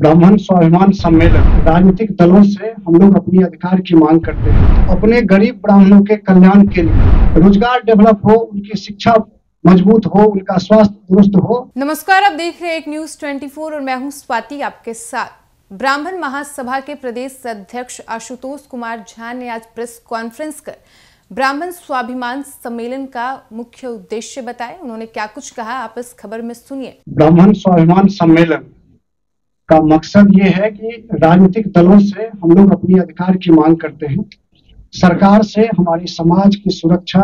ब्राह्मण स्वाभिमान सम्मेलन राजनीतिक दलों से हम लोग अपनी अधिकार की मांग करते हैं। अपने गरीब ब्राह्मणों के कल्याण के लिए रोज़गार डेवलप हो उनकी शिक्षा मज़बूत हो उनका स्वास्थ्य दुरुस्त हो। नमस्कार आप देख रहे हैं एक न्यूज़ 24 और मैं हूँ स्वाति आपके साथ। ब्राह्मण महासभा के प्रदेश अध्यक्ष आशुतोष कुमार झा ने आज प्रेस कॉन्फ्रेंस कर ब्राह्मण स्वाभिमान सम्मेलन का मुख्य उद्देश्य बताया। उन्होंने क्या कुछ कहा आप इस खबर में सुनिए। ब्राह्मण स्वाभिमान सम्मेलन का मकसद ये है कि राजनीतिक दलों से हम लोग अपनी अधिकार की मांग करते हैं। सरकार से हमारी समाज की सुरक्षा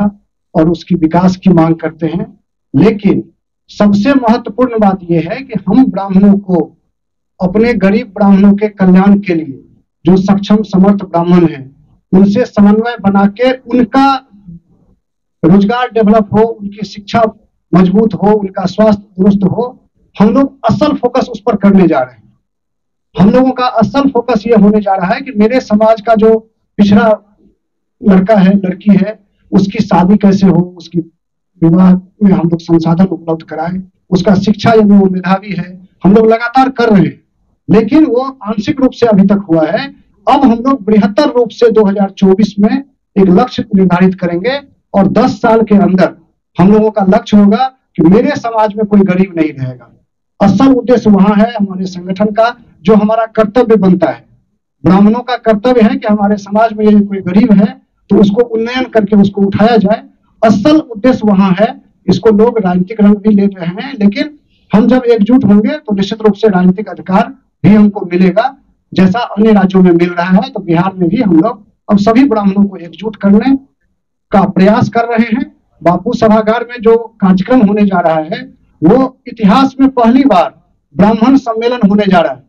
और उसकी विकास की मांग करते हैं। लेकिन सबसे महत्वपूर्ण बात यह है कि हम ब्राह्मणों को, अपने गरीब ब्राह्मणों के कल्याण के लिए जो सक्षम, समर्थ ब्राह्मण हैं, उनसे समन्वय बना के उनका रोज़गार डेवलप हो, उनकी शिक्षा मज़बूत हो, उनका स्वास्थ्य दुरुस्त हो, हम लोग असल फोकस उस पर करने जा रहे हैं। हम लोगों का असल फोकस ये होने जा रहा है कि मेरे समाज का जो पिछड़ा लड़का है, लड़की है, उसकी शादी कैसे हो, उसकी विवाह में हम लोग संसाधन उपलब्ध कराएँ, उसका शिक्षा यदि वो मेधावी है, हम लोग लगातार कर रहे हैं। लेकिन वो आंशिक रूप से अभी तक हुआ है। अब हम लोग बृहत्तर रूप से 2024 में एक लक्ष्य निर्धारित करेंगे और 10 साल के अंदर हम लोगों का लक्ष्य होगा कि मेरे समाज में कोई गरीब नहीं रहेगा। असल उद्देश्य वहाँ है हमारे संगठन का, जो हमारा कर्तव्य बनता है। ब्राह्मणों का कर्तव्य है कि हमारे समाज में यदि कोई गरीब है तो उसको उन्नयन करके उसको उठाया जाए। असल उद्देश्य वहाँ है, इसको लोग राजनीतिक रंग भी ले रहे हैं, लेकिन हम जब एकजुट होंगे तो निश्चित रूप से राजनीतिक अधिकार भी हमको मिलेगा। जैसा अन्य राज्यों में मिल रहा है तो बिहार में भी हम लोग अब सभी ब्राह्मणों को एकजुट करने का प्रयास कर रहे हैं। बापू सभागार में जो कार्यक्रम होने जा रहा है वो इतिहास में पहली बार ब्राह्मण सम्मेलन होने जा रहा है।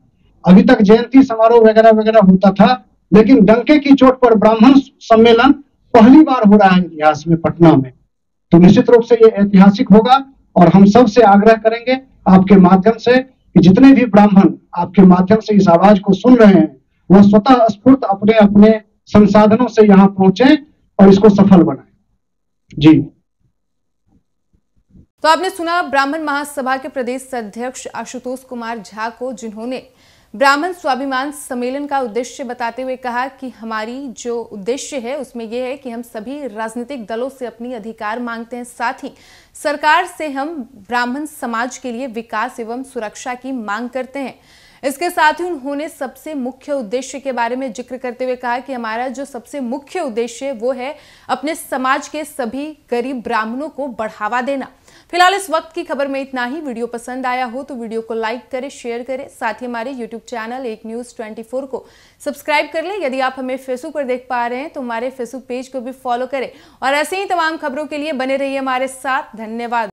अभी तक जयंती समारोह वगैरह वगैरह होता था, लेकिन डंके की चोट पर ब्राह्मण सम्मेलन पहली बार हो रहा है इतिहास में, पटना में। तो निश्चित रूप से ये ऐतिहासिक होगा और हम सबसे आग्रह करेंगे आपके माध्यम से कि जितने भी ब्राह्मण आपके माध्यम से इस आवाज़ को सुन रहे हैं, वह स्वतः स्फूर्त अपने अपने संसाधनों से यहाँ पहुँचे और इसको सफल बनाए। जी। तो आपने सुना ब्राह्मण महासभा के प्रदेश अध्यक्ष आशुतोष कुमार झा को, जिन्होंने ब्राह्मण स्वाभिमान सम्मेलन का उद्देश्य बताते हुए कहा कि हमारी जो उद्देश्य है, उसमें यह है कि हम सभी राजनीतिक दलों से अपनी अधिकार मांगते हैं। साथ ही सरकार से हम ब्राह्मण समाज के लिए विकास एवं सुरक्षा की मांग करते हैं। इसके साथ ही उन्होंने सबसे मुख्य उद्देश्य के बारे में ज़िक्र करते हुए कहा कि हमारा जो सबसे मुख्य उद्देश्य वो है अपने समाज के सभी गरीब ब्राह्मणों को बढ़ावा देना। फ़िलहाल इस वक्त की खबर में इतना ही। वीडियो पसंद आया हो तो वीडियो को लाइक करें, शेयर करें। साथ ही हमारे यूट्यूब चैनल एक न्यूज़ 24 को सब्सक्राइब कर लें। यदि आप हमें फेसबुक पर देख पा रहे हैं तो हमारे फेसबुक पेज को भी फॉलो करें। और ऐसे ही तमाम खबरों के लिए बने रहिए हमारे साथ। धन्यवाद।